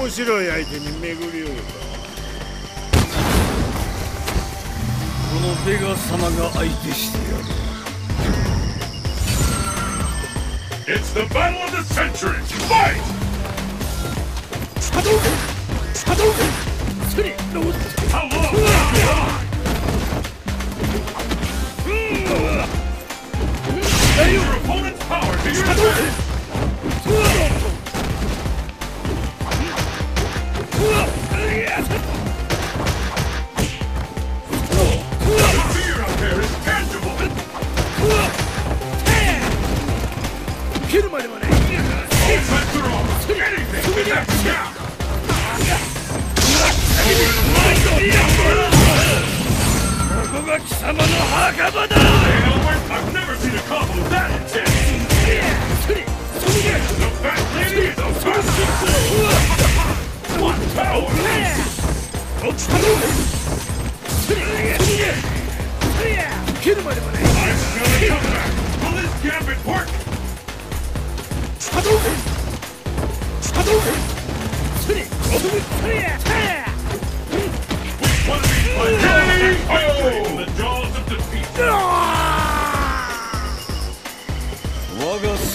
面白い相手に巡り合うかこのベガ様が相手してやる It's the battle of the century! Fight! Hadouken! Hadouken! けるまでもない貴様の墓場だ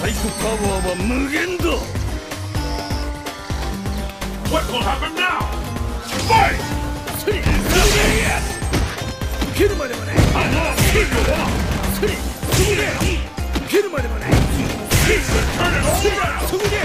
サイコパワーは無限だ What will happen now? Fight! それ受けるまでもないそれそれ受けるまでもないそれそれ